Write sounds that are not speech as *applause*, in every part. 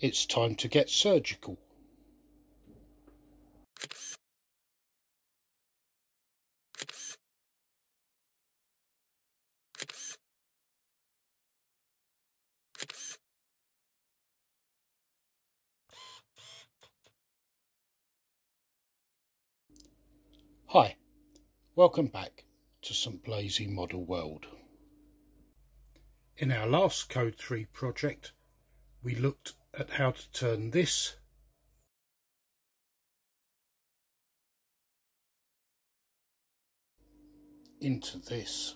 It's time to get surgical. Hi, welcome back to St Blazey Model World. In our last Code 3 project, we looked at how to turn this into this.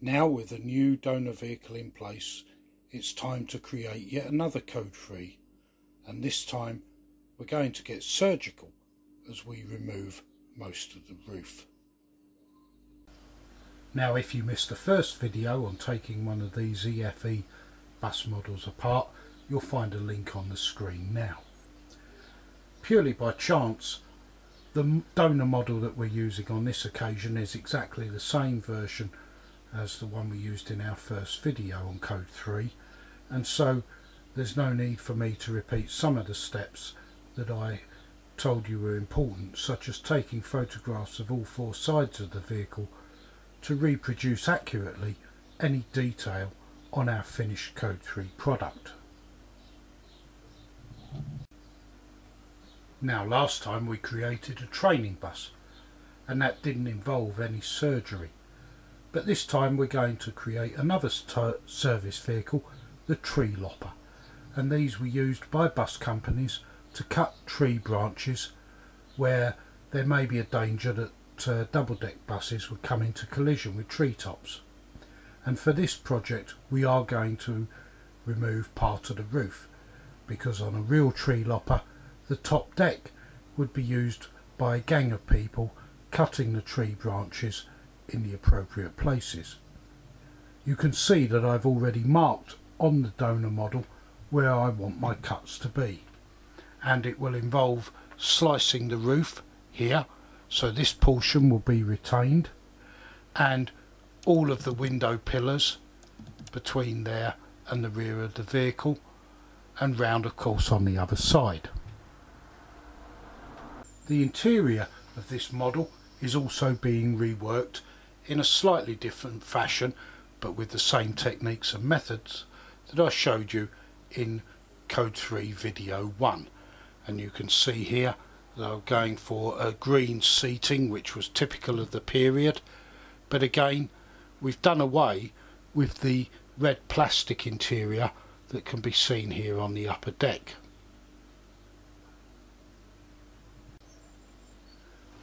Now with a new donor vehicle in place, it's time to create yet another Code 3 and this time we're going to get surgical as we remove most of the roof. Now if you missed the first video on taking one of these EFE bus models apart, you'll find a link on the screen now. Purely by chance, the donor model that we're using on this occasion is exactly the same version as the one we used in our first video on Code 3 and so there's no need for me to repeat some of the steps that I told you were important, such as taking photographs of all four sides of the vehicle to reproduce accurately any detail on our finished Code 3 product. Now last time we created a training bus and that didn't involve any surgery but this time we're going to create another service vehicle, the tree lopper and these were used by bus companies to cut tree branches where there may be a danger that uh, double-deck buses would come into collision with treetops. And for this project we are going to remove part of the roof because on a real tree lopper the top deck would be used by a gang of people cutting the tree branches in the appropriate places. You can see that I've already marked on the donor model where I want my cuts to be and it will involve slicing the roof here so this portion will be retained and all of the window pillars between there and the rear of the vehicle and round of course on the other side. The interior of this model is also being reworked in a slightly different fashion but with the same techniques and methods that I showed you in Code 3 video 1 and you can see here they are going for a green seating which was typical of the period but again we've done away with the red plastic interior that can be seen here on the upper deck.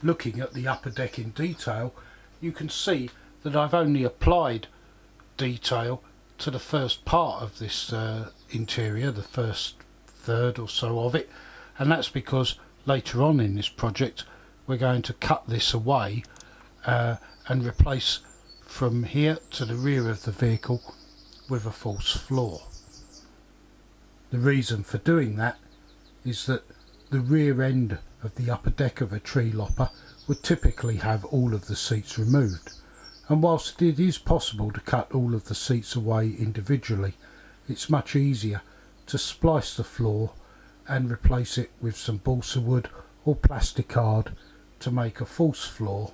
Looking at the upper deck in detail you can see that I've only applied detail to the first part of this uh, interior, the first third or so of it and that's because later on in this project we're going to cut this away uh, and replace from here to the rear of the vehicle with a false floor. The reason for doing that is that the rear end of the upper deck of a tree lopper would typically have all of the seats removed and whilst it is possible to cut all of the seats away individually it's much easier to splice the floor and replace it with some balsa wood or plasticard to make a false floor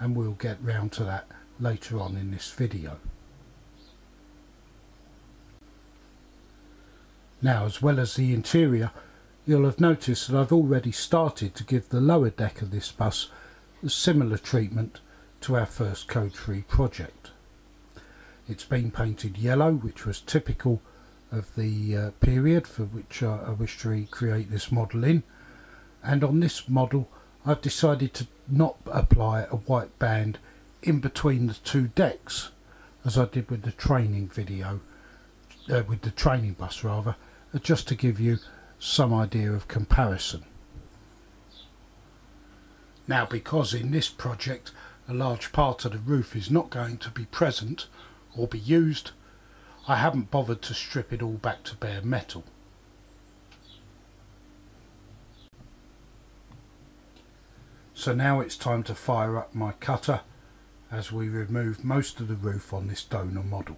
and we'll get round to that later on in this video. Now as well as the interior you'll have noticed that I've already started to give the lower deck of this bus a similar treatment to our first Code 3 project. It's been painted yellow which was typical of the uh, period for which uh, I wish to recreate this model in and on this model I've decided to not apply a white band in between the two decks as I did with the training video uh, with the training bus rather uh, just to give you some idea of comparison now because in this project a large part of the roof is not going to be present or be used I haven't bothered to strip it all back to bare metal. So now it's time to fire up my cutter as we remove most of the roof on this donor model.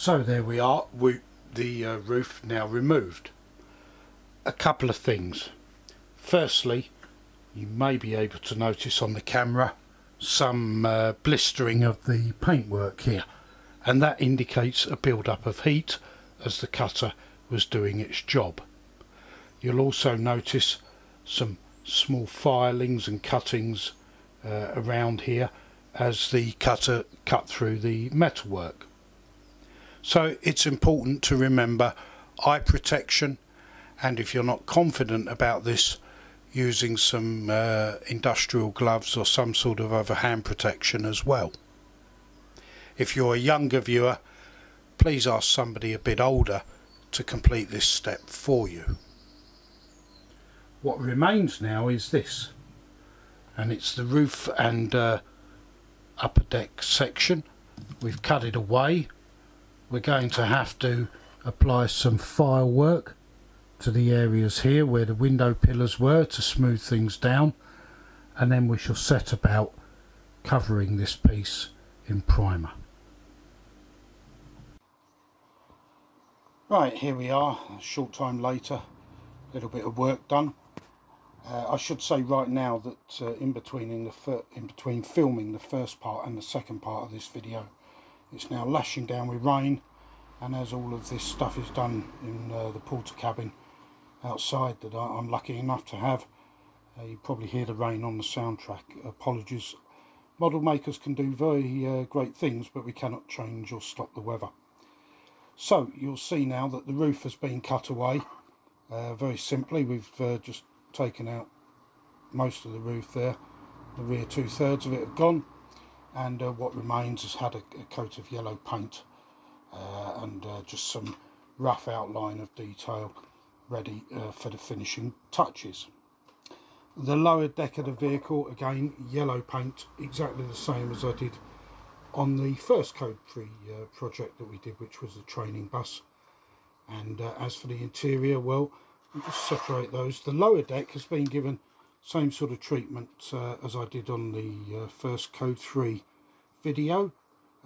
So there we are, we, the uh, roof now removed. A couple of things. Firstly, you may be able to notice on the camera some uh, blistering of the paintwork here and that indicates a build-up of heat as the cutter was doing its job. You'll also notice some small filings and cuttings uh, around here as the cutter cut through the metalwork. So it's important to remember eye protection and if you're not confident about this using some uh, industrial gloves or some sort of other hand protection as well. If you're a younger viewer please ask somebody a bit older to complete this step for you. What remains now is this and it's the roof and uh, upper deck section. We've cut it away. We're going to have to apply some file work to the areas here where the window pillars were to smooth things down and then we shall set about covering this piece in primer. Right, here we are, a short time later, a little bit of work done. Uh, I should say right now that uh, in between in the in between filming the first part and the second part of this video, it's now lashing down with rain, and as all of this stuff is done in uh, the cabin outside that I, am lucky enough to have, uh, you probably hear the rain on the soundtrack. Apologies. Model makers can do very uh, great things, but we cannot change or stop the weather. So you'll see now that the roof has been cut away. Uh, very simply, we've uh, just taken out most of the roof there. The rear two-thirds of it have gone and uh, what remains has had a, a coat of yellow paint uh, and uh, just some rough outline of detail ready uh, for the finishing touches. The lower deck of the vehicle, again, yellow paint, exactly the same as I did on the first Code 3 uh, project that we did, which was the training bus. And uh, as for the interior, well, I'll just separate those. The lower deck has been given same sort of treatment uh, as I did on the uh, first Code 3 video.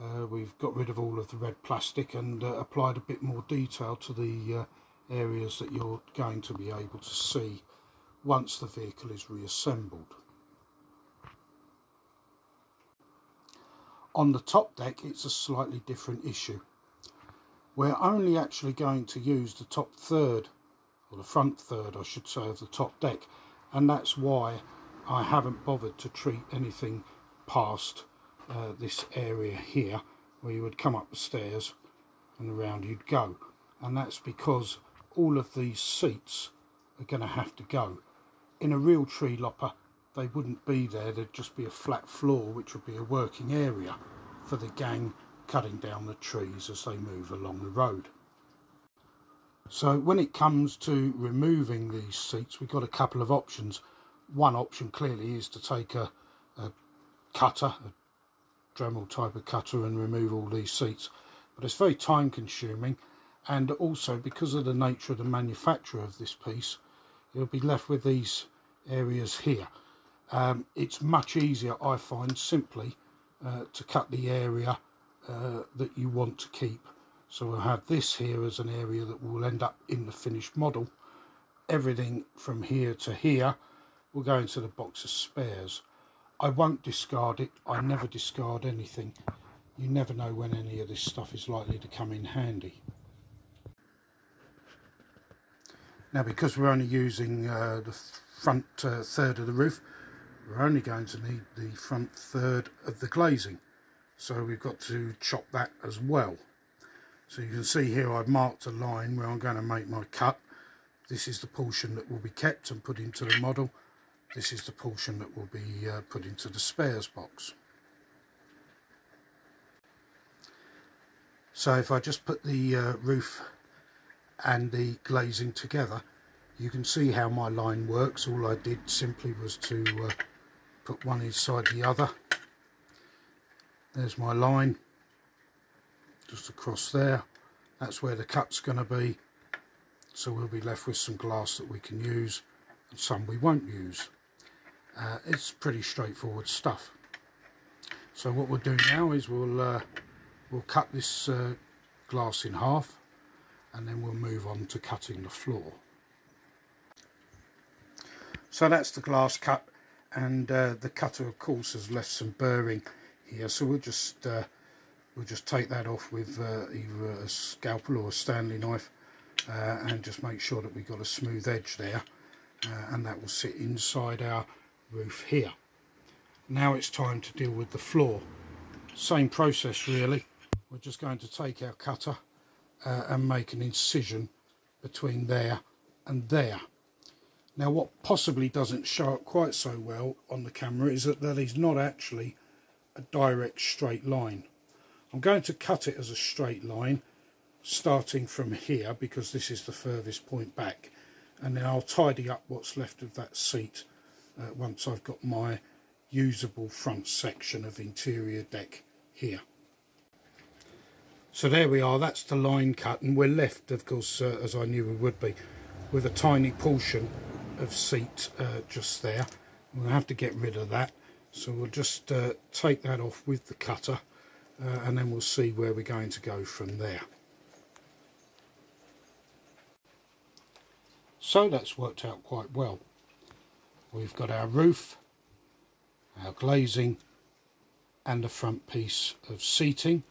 Uh, we've got rid of all of the red plastic and uh, applied a bit more detail to the areas that you're going to be able to see once the vehicle is reassembled. On the top deck it's a slightly different issue. We're only actually going to use the top third, or the front third I should say, of the top deck and that's why I haven't bothered to treat anything past uh, this area here where you would come up the stairs and around you'd go and that's because all of these seats are going to have to go. In a real tree lopper they wouldn't be there, there'd just be a flat floor which would be a working area for the gang cutting down the trees as they move along the road. So when it comes to removing these seats we've got a couple of options. One option clearly is to take a, a cutter, a Dremel type of cutter and remove all these seats. But it's very time consuming and also because of the nature of the manufacture of this piece you'll be left with these areas here. Um, it's much easier I find simply uh, to cut the area uh, that you want to keep so we'll have this here as an area that will end up in the finished model. Everything from here to here will go into the box of spares. I won't discard it. I never discard anything. You never know when any of this stuff is likely to come in handy. Now because we're only using uh, the front uh, third of the roof, we're only going to need the front third of the glazing. So we've got to chop that as well. So you can see here I've marked a line where I'm going to make my cut. This is the portion that will be kept and put into the model. This is the portion that will be uh, put into the spares box. So if I just put the uh, roof and the glazing together you can see how my line works all I did simply was to uh, put one inside the other there's my line just across there. That's where the cut's going to be. So we'll be left with some glass that we can use and some we won't use. Uh, it's pretty straightforward stuff. So what we'll do now is we'll uh, we'll cut this uh, glass in half and then we'll move on to cutting the floor. So that's the glass cut and uh, the cutter of course has left some burring here. So we'll just uh, we'll just take that off with uh, either a scalpel or a Stanley knife uh, and just make sure that we've got a smooth edge there uh, and that will sit inside our roof here. Now it's time to deal with the floor. Same process really. We're just going to take our cutter uh, and make an incision between there and there. Now what possibly doesn't show up quite so well on the camera is that that is not actually a direct straight line. I'm going to cut it as a straight line starting from here because this is the furthest point back and then I'll tidy up what's left of that seat uh, once I've got my usable front section of interior deck here. So there we are, that's the line cut and we're left of course uh, as I knew we would be with a tiny portion of seat uh, just there. We'll have to get rid of that. So we'll just uh, take that off with the cutter uh, and then we'll see where we're going to go from there. So that's worked out quite well. We've got our roof, our glazing and a front piece of seating.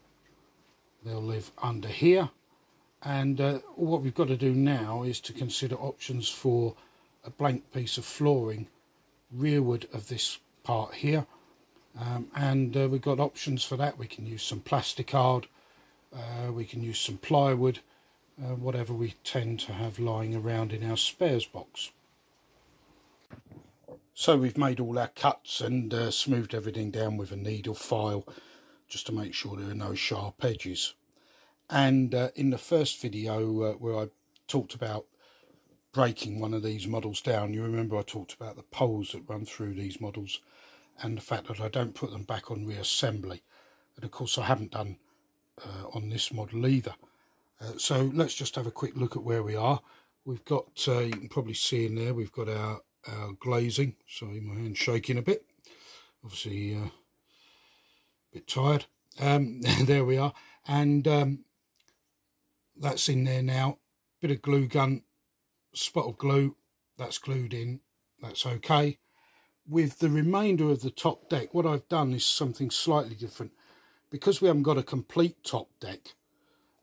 They'll live under here and uh, what we've got to do now is to consider options for a blank piece of flooring rearward of this part here um, and uh, we've got options for that. We can use some plasticard uh, we can use some plywood uh, whatever we tend to have lying around in our spares box. So we've made all our cuts and uh, smoothed everything down with a needle file just to make sure there are no sharp edges. And uh, in the first video uh, where I talked about breaking one of these models down. You remember I talked about the poles that run through these models and the fact that I don't put them back on reassembly. And of course I haven't done uh, on this model either. Uh, so let's just have a quick look at where we are. We've got, uh, you can probably see in there, we've got our, our glazing. Sorry, my hand's shaking a bit. Obviously uh, a bit tired. Um, *laughs* there we are. And um, that's in there now. Bit of glue gun spot of glue that's glued in that's okay with the remainder of the top deck what I've done is something slightly different because we haven't got a complete top deck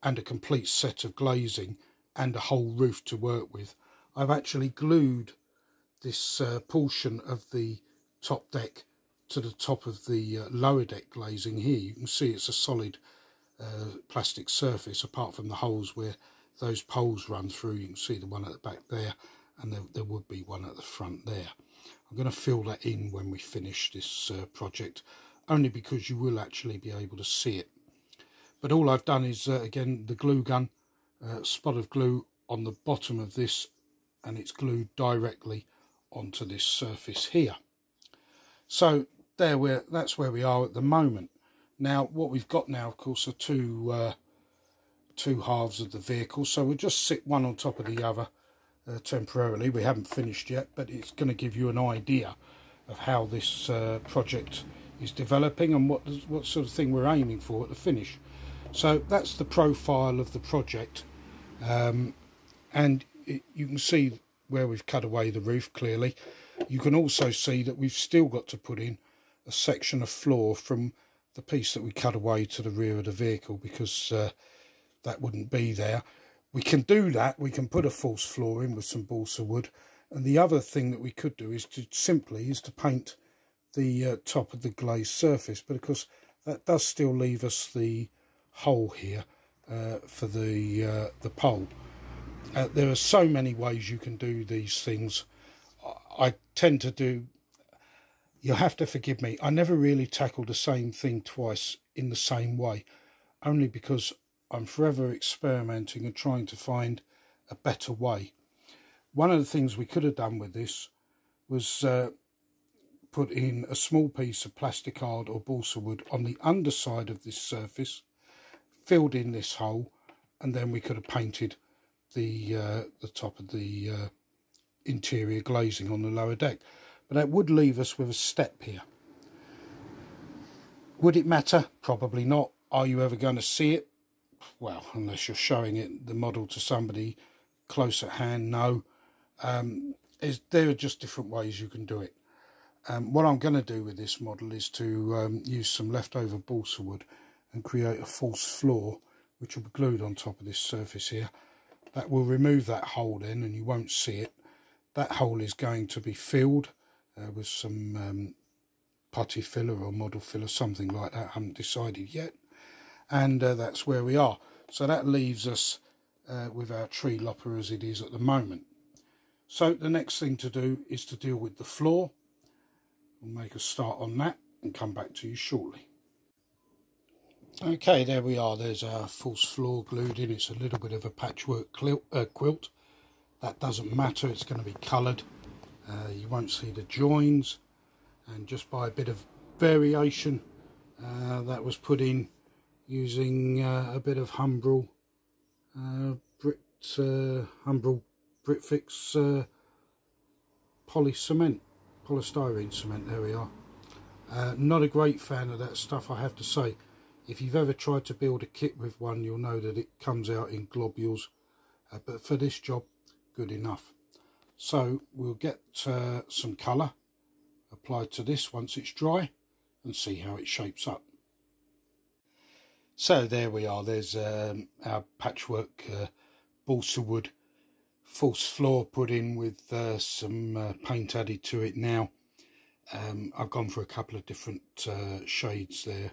and a complete set of glazing and a whole roof to work with I've actually glued this uh, portion of the top deck to the top of the uh, lower deck glazing here you can see it's a solid uh, plastic surface apart from the holes where those poles run through. You can see the one at the back there and there, there would be one at the front there. I'm going to fill that in when we finish this uh, project only because you will actually be able to see it. But all I've done is, uh, again, the glue gun, uh, spot of glue on the bottom of this and it's glued directly onto this surface here. So there we're, that's where we are at the moment. Now what we've got now of course are two uh, two halves of the vehicle so we'll just sit one on top of the other uh, temporarily. We haven't finished yet but it's going to give you an idea of how this uh, project is developing and what what sort of thing we're aiming for at the finish. So that's the profile of the project. Um, and it, you can see where we've cut away the roof clearly. You can also see that we've still got to put in a section of floor from the piece that we cut away to the rear of the vehicle because uh, that wouldn't be there. We can do that. We can put a false floor in with some balsa wood. And the other thing that we could do is to simply is to paint the uh, top of the glazed surface. But of course, that does still leave us the hole here uh, for the uh, the pole. Uh, there are so many ways you can do these things. I tend to do, you'll have to forgive me, I never really tackle the same thing twice in the same way, only because I'm forever experimenting and trying to find a better way. One of the things we could have done with this was uh, put in a small piece of plasticard or balsa wood on the underside of this surface, filled in this hole, and then we could have painted the uh, the top of the uh, interior glazing on the lower deck. But that would leave us with a step here. Would it matter? Probably not. Are you ever going to see it? Well, unless you're showing it the model to somebody close at hand, no. Um, is there are just different ways you can do it. Um, what I'm going to do with this model is to um, use some leftover balsa wood and create a false floor which will be glued on top of this surface here. That will remove that hole then and you won't see it. That hole is going to be filled uh, with some um, putty filler or model filler, something like that. I haven't decided yet. And uh, that's where we are. So that leaves us uh, with our tree lopper as it is at the moment. So the next thing to do is to deal with the floor. We'll make a start on that and come back to you shortly. Okay, there we are. There's our false floor glued in. It's a little bit of a patchwork uh, quilt. That doesn't matter. It's going to be coloured. Uh, you won't see the joins. And just by a bit of variation, uh, that was put in using uh, a bit of Humbrol uh, Brit uh, Humbrol Britfix uh, poly cement, polystyrene cement. There we are. Uh, not a great fan of that stuff, I have to say. If you've ever tried to build a kit with one, you'll know that it comes out in globules. Uh, but for this job, good enough. So we'll get uh, some colour applied to this once it's dry and see how it shapes up. So there we are, there's um, our patchwork uh, balsa wood false floor put in with uh, some uh, paint added to it now. Um, I've gone for a couple of different uh, shades there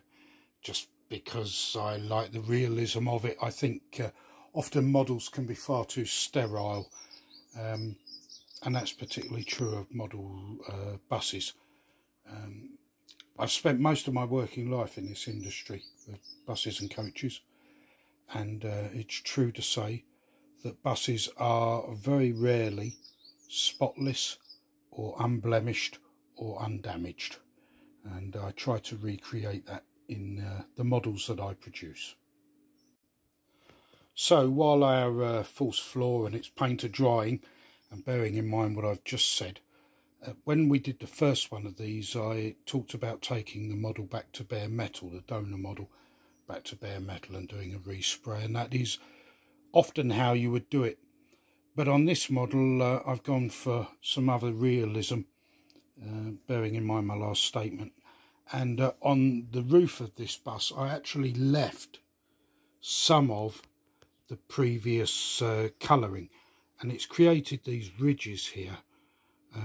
just because I like the realism of it. I think uh, often models can be far too sterile um, and that's particularly true of model uh, buses. Um, I've spent most of my working life in this industry with buses and coaches and uh, it's true to say that buses are very rarely spotless or unblemished or undamaged and I try to recreate that in uh, the models that I produce. So while our uh, false floor and its paint are drying and bearing in mind what I've just said when we did the first one of these I talked about taking the model back to bare metal, the donor model back to bare metal and doing a respray and that is often how you would do it. But on this model, uh, I've gone for some other realism, uh, bearing in mind my last statement. And uh, on the roof of this bus, I actually left some of the previous uh, colouring. And it's created these ridges here.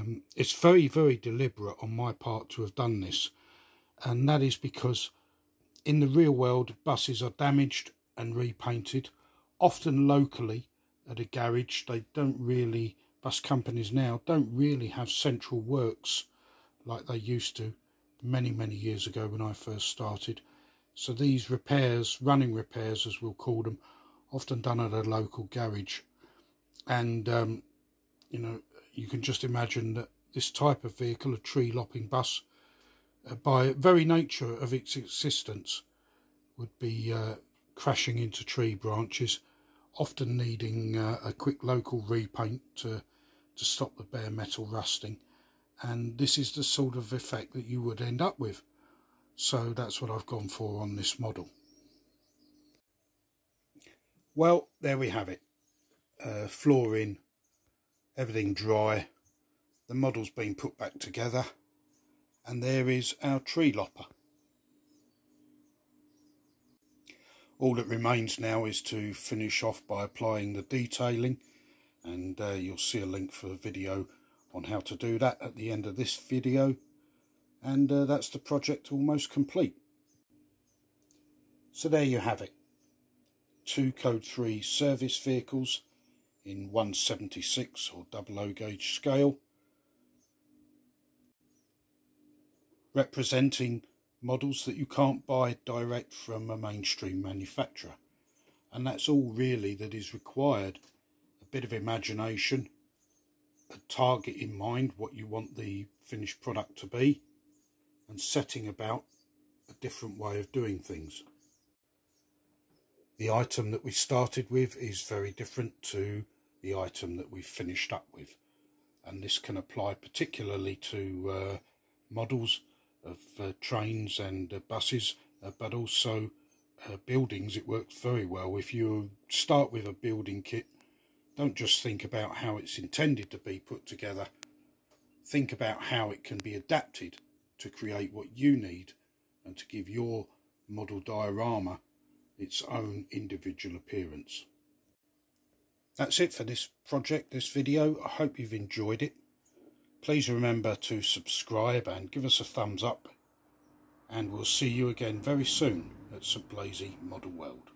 Um, it's very, very deliberate on my part to have done this. And that is because in the real world, buses are damaged and repainted often locally at a garage. They don't really, bus companies now, don't really have central works like they used to many, many years ago when I first started. So these repairs, running repairs as we'll call them, often done at a local garage. And, um, you know, you can just imagine that this type of vehicle, a tree lopping bus, uh, by very nature of its existence, would be uh, crashing into tree branches often needing uh, a quick local repaint to, to stop the bare metal rusting. And this is the sort of effect that you would end up with. So that's what I've gone for on this model. Well, there we have it. Uh, floor in, everything dry. The model's been put back together. And there is our tree lopper. All that remains now is to finish off by applying the detailing and uh, you'll see a link for a video on how to do that at the end of this video and uh, that's the project almost complete. So there you have it. Two Code 3 service vehicles in 176 or double O gauge scale representing models that you can't buy direct from a mainstream manufacturer. And that's all really that is required. A bit of imagination, a target in mind, what you want the finished product to be, and setting about a different way of doing things. The item that we started with is very different to the item that we've finished up with. And this can apply particularly to uh, models of uh, trains and uh, buses, uh, but also uh, buildings it works very well. If you start with a building kit, don't just think about how it's intended to be put together. Think about how it can be adapted to create what you need and to give your model diorama its own individual appearance. That's it for this project, this video. I hope you've enjoyed it. Please remember to subscribe and give us a thumbs up. And we'll see you again very soon at St Blazey Model World.